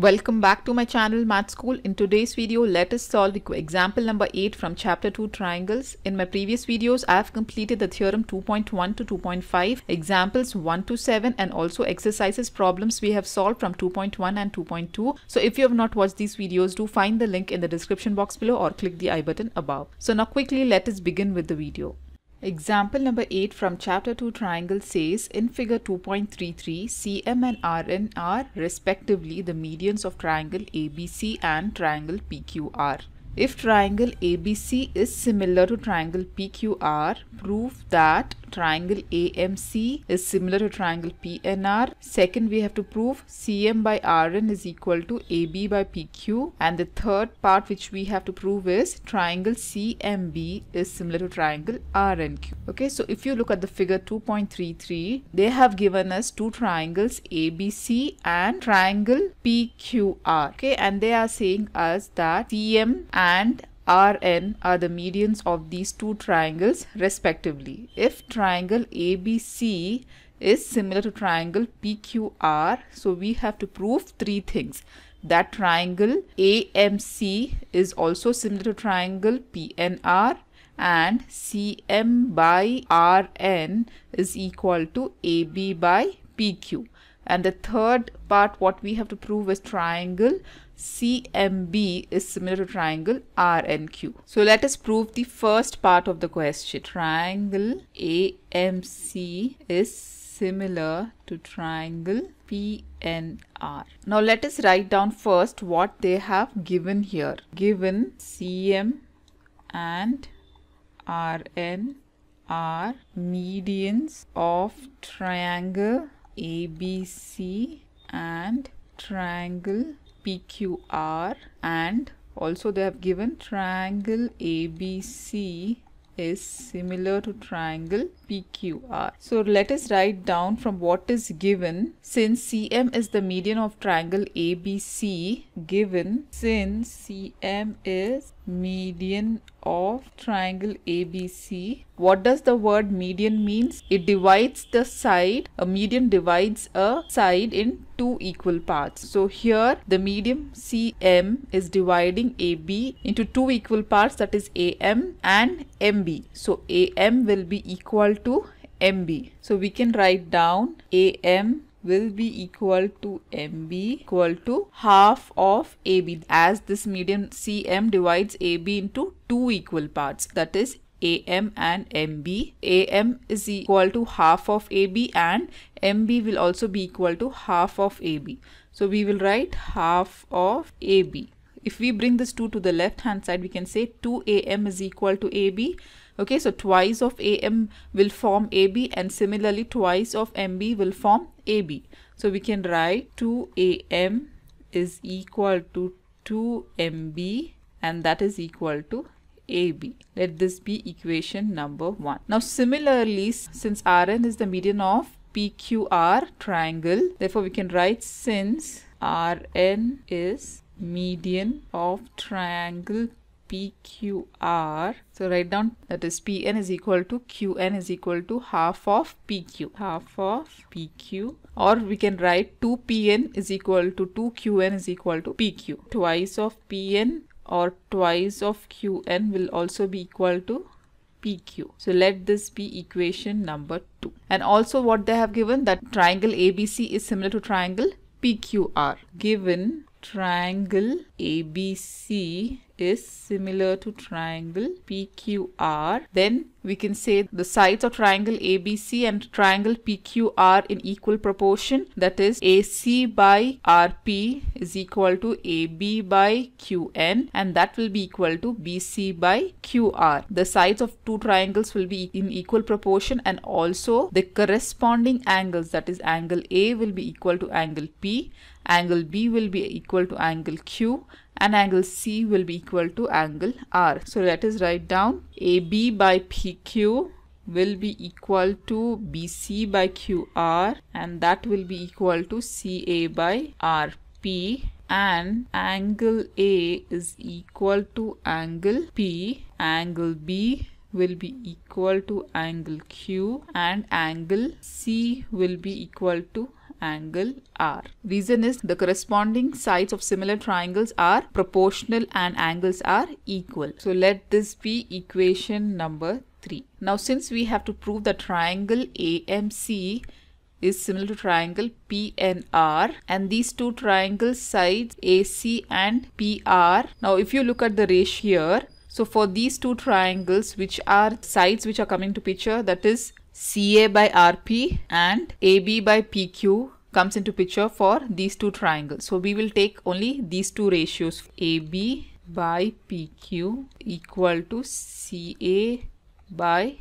Welcome back to my channel Math School. In today's video, let us solve example number 8 from chapter 2 triangles. In my previous videos, I have completed the theorem 2.1 to 2.5, examples 1 to 7 and also exercises problems we have solved from 2.1 and 2.2. So if you have not watched these videos, do find the link in the description box below or click the I button above. So now quickly let us begin with the video. Example number 8 from chapter 2 triangle says in figure 2.33 CM and RN are respectively the medians of triangle ABC and triangle PQR. If triangle ABC is similar to triangle PQR, prove that triangle AMC is similar to triangle PNR. Second, we have to prove CM by RN is equal to AB by PQ. And the third part which we have to prove is triangle CMB is similar to triangle RNQ. Okay, so if you look at the figure 2.33, they have given us two triangles ABC and triangle PQR. Okay, and they are saying us that CM and Rn are the medians of these two triangles respectively. If triangle ABC is similar to triangle PQR, so we have to prove three things. That triangle AMC is also similar to triangle PNR and CM by Rn is equal to AB by PQ. And the third part what we have to prove is triangle CMB is similar to triangle RNQ. So let us prove the first part of the question. Triangle AMC is similar to triangle PNR. Now let us write down first what they have given here. Given CM and RN are medians of triangle ABC and triangle PQR and also they have given triangle ABC is similar to triangle PQR. So let us write down from what is given since CM is the median of triangle ABC given since CM is median of triangle ABC. What does the word median means? It divides the side, a median divides a side in two equal parts. So here the median CM is dividing AB into two equal parts that is AM and MB. So AM will be equal to MB. So we can write down AM will be equal to MB equal to half of AB as this median CM divides AB into two equal parts that is AM and MB. AM is equal to half of AB and MB will also be equal to half of AB. So we will write half of AB. If we bring this 2 to the left hand side we can say 2AM is equal to AB okay so twice of am will form ab and similarly twice of mb will form ab so we can write 2am is equal to 2mb and that is equal to AB. Let this be equation number 1. Now similarly, since Rn is the median of PQR triangle, therefore we can write since Rn is median of triangle PQR. So write down that is PN is equal to QN is equal to half of PQ. Half of PQ or we can write 2PN is equal to 2QN is equal to PQ. Twice of PN or twice of QN will also be equal to PQ. So let this be equation number 2. And also what they have given that triangle ABC is similar to triangle PQR. Given triangle ABC is similar to triangle PQR, then we can say the sides of triangle ABC and triangle PQ are in equal proportion. That is AC by RP is equal to AB by QN and that will be equal to BC by QR. The sides of two triangles will be in equal proportion and also the corresponding angles that is angle A will be equal to angle P, angle B will be equal to angle Q and angle C will be equal to angle R. So let us write down AB by PQ will be equal to BC by QR and that will be equal to CA by RP and angle A is equal to angle P, angle B will be equal to angle Q and angle C will be equal to angle R. Reason is the corresponding sides of similar triangles are proportional and angles are equal. So let this be equation number 3. Now since we have to prove the triangle AMC is similar to triangle PNR and these two triangle sides AC and PR. Now if you look at the ratio here, so for these two triangles which are sides which are coming to picture that is CA by RP and AB by PQ comes into picture for these two triangles. So we will take only these two ratios AB by PQ equal to CA by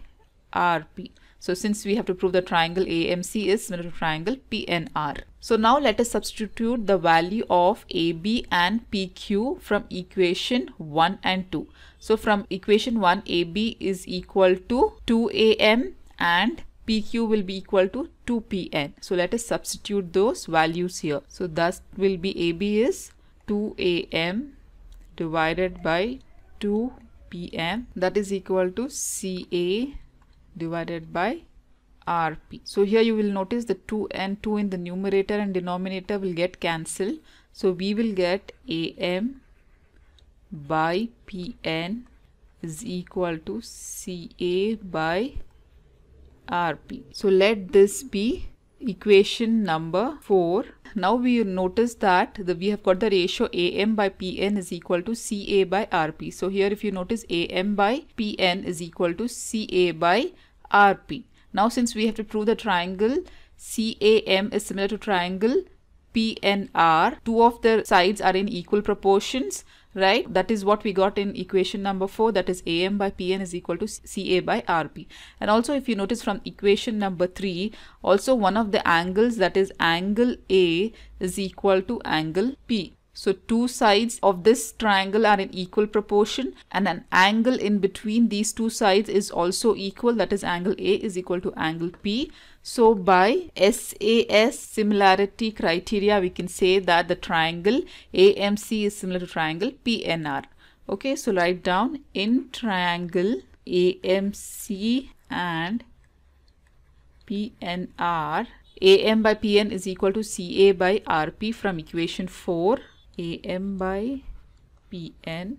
RP. So since we have to prove the triangle AMC is similar to triangle PNR. So now let us substitute the value of AB and PQ from equation 1 and 2. So from equation 1 AB is equal to 2AM and PQ will be equal to 2PN. So let us substitute those values here. So thus will be AB is 2AM divided by 2PM that is equal to CA divided by RP. So here you will notice the 2 and 2 in the numerator and denominator will get cancelled. So we will get AM by PN is equal to CA by RP. So let this be equation number 4. Now we notice that the, we have got the ratio AM by PN is equal to CA by RP. So here if you notice AM by PN is equal to CA by RP. Now since we have to prove the triangle CAM is similar to triangle PNR, two of the sides are in equal proportions, right? That is what we got in equation number 4 that is AM by PN is equal to CA by RP. And also if you notice from equation number 3, also one of the angles that is angle A is equal to angle P. So two sides of this triangle are in equal proportion and an angle in between these two sides is also equal that is angle A is equal to angle P. So by SAS similarity criteria we can say that the triangle AMC is similar to triangle PNR. Okay so write down in triangle AMC and PNR AM by PN is equal to CA by RP from equation 4 AM by PN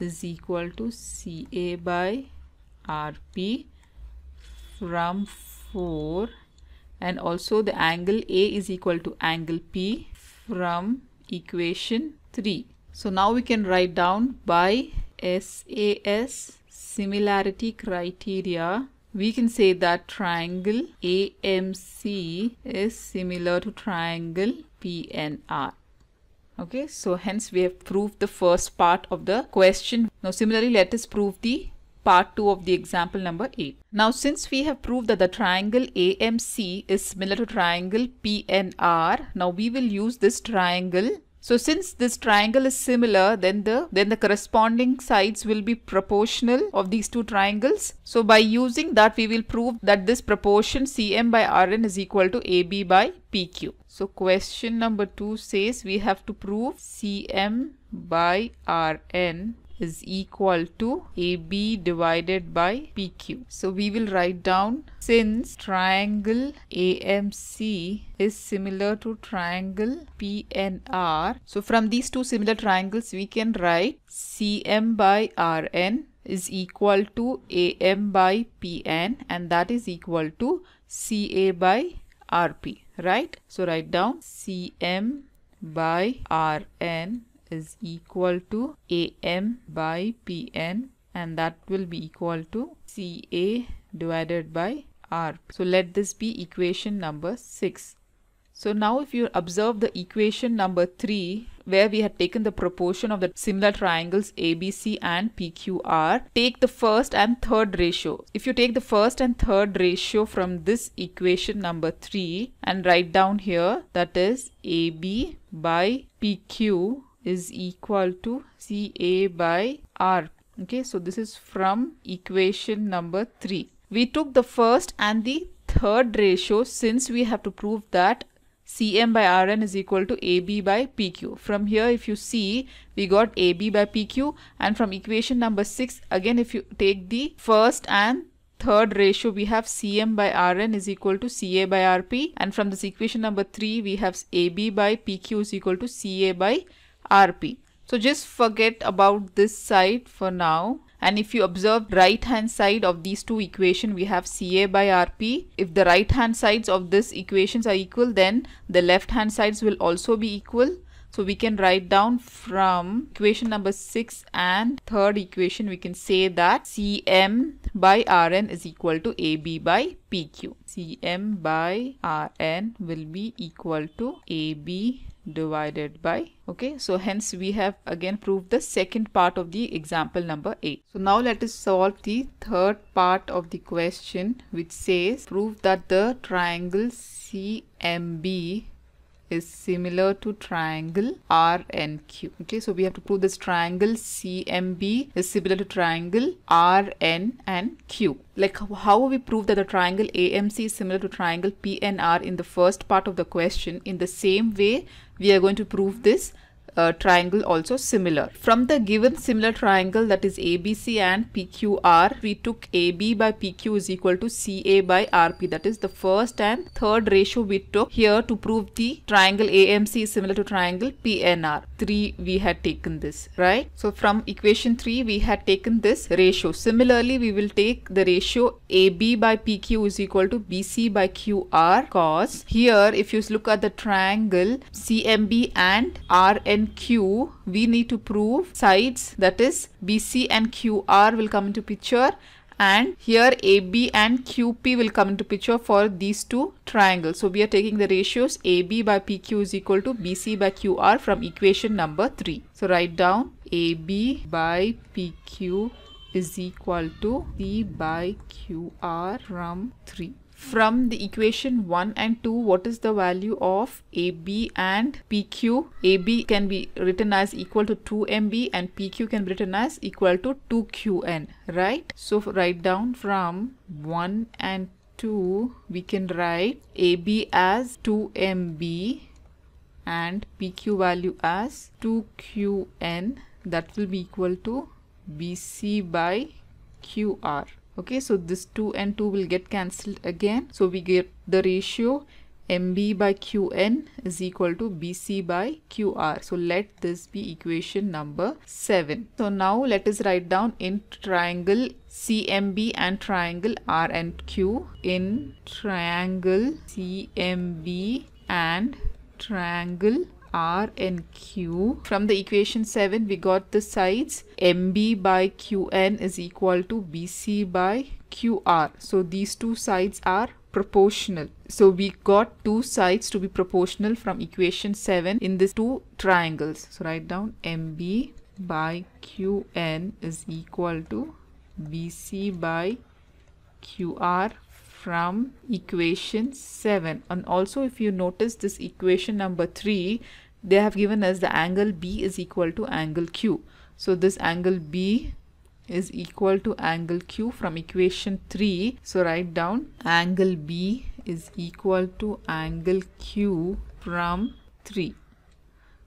is equal to CA by RP from 4 and also the angle A is equal to angle P from equation 3. So now we can write down by SAS similarity criteria. We can say that triangle AMC is similar to triangle PNR okay so hence we have proved the first part of the question now similarly let us prove the part 2 of the example number 8 now since we have proved that the triangle AMC is similar to triangle PNR now we will use this triangle so since this triangle is similar, then the then the corresponding sides will be proportional of these two triangles. So by using that, we will prove that this proportion Cm by Rn is equal to AB by PQ. So question number 2 says we have to prove Cm by Rn is equal to AB divided by PQ. So we will write down since triangle AMC is similar to triangle PNR. So from these two similar triangles we can write CM by RN is equal to AM by PN and that is equal to CA by RP right so write down CM by RN is equal to AM by PN and that will be equal to CA divided by R. So let this be equation number 6. So now if you observe the equation number 3 where we had taken the proportion of the similar triangles ABC and PQR, take the first and third ratio. If you take the first and third ratio from this equation number 3 and write down here that is AB by PQ is equal to CA by R. Okay, so this is from equation number 3. We took the first and the third ratio since we have to prove that cm by rn is equal to ab by pq. From here if you see we got ab by pq and from equation number 6 again if you take the first and third ratio we have cm by rn is equal to ca by rp and from this equation number 3 we have ab by pq is equal to ca by rp. So just forget about this side for now and if you observe right hand side of these two equation we have Ca by Rp. If the right hand sides of this equations are equal then the left hand sides will also be equal. So we can write down from equation number 6 and third equation we can say that Cm by Rn is equal to AB by PQ. Cm by Rn will be equal to AB divided by okay so hence we have again proved the second part of the example number 8 so now let us solve the third part of the question which says prove that the triangle CMB is similar to triangle RNQ. Okay, so we have to prove this triangle CMB is similar to triangle RN and Q. Like how we prove that the triangle AMC is similar to triangle PNR in the first part of the question. In the same way, we are going to prove this uh, triangle also similar. From the given similar triangle that is ABC and PQR, we took AB by PQ is equal to CA by RP. That is the first and third ratio we took here to prove the triangle AMC is similar to triangle PNR. 3 we had taken this, right? So from equation 3 we had taken this ratio. Similarly, we will take the ratio AB by PQ is equal to BC by QR cos here if you look at the triangle CMB and RN Q, we need to prove sides that is BC and QR will come into picture and here AB and QP will come into picture for these two triangles. So we are taking the ratios AB by PQ is equal to BC by QR from equation number 3. So write down AB by PQ is equal to C by QR from 3 from the equation 1 and 2 what is the value of AB and PQ AB can be written as equal to 2MB and PQ can be written as equal to 2QN right? So write down from 1 and 2 we can write AB as 2MB and PQ value as 2QN that will be equal to BC by QR okay so this 2 and 2 will get cancelled again. So we get the ratio mb by qn is equal to bc by qr. So let this be equation number 7 so now let us write down in triangle cmb and triangle r and q. In triangle cmb and triangle R and Q. From the equation 7 we got the sides MB by QN is equal to BC by QR. So these two sides are proportional. So we got two sides to be proportional from equation 7 in these two triangles. So write down MB by QN is equal to BC by QR from equation 7 and also if you notice this equation number 3 they have given us the angle B is equal to angle Q. So this angle B is equal to angle Q from equation 3 so write down angle B is equal to angle Q from 3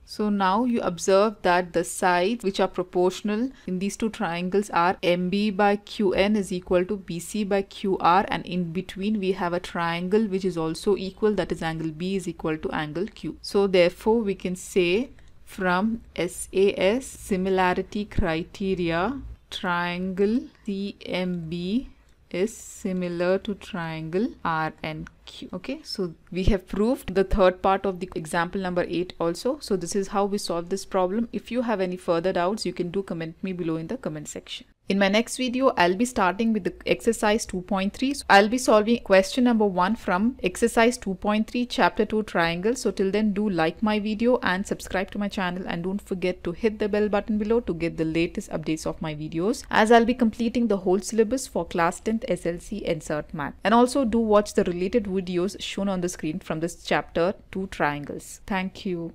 so now you observe that the sides which are proportional in these two triangles are MB by QN is equal to BC by QR and in between we have a triangle which is also equal that is angle B is equal to angle Q. So therefore we can say from SAS similarity criteria triangle CMB is similar to triangle RNQ. Okay, so we have proved the third part of the example number 8 also. So this is how we solve this problem. If you have any further doubts, you can do comment me below in the comment section. In my next video, I'll be starting with the exercise 2.3. So I'll be solving question number 1 from exercise 2.3 chapter 2 triangle. So till then do like my video and subscribe to my channel and don't forget to hit the bell button below to get the latest updates of my videos as I'll be completing the whole syllabus for class 10th SSLC and CERT Math. And also do watch the related videos shown on the screen from this chapter 2 triangles. Thank you.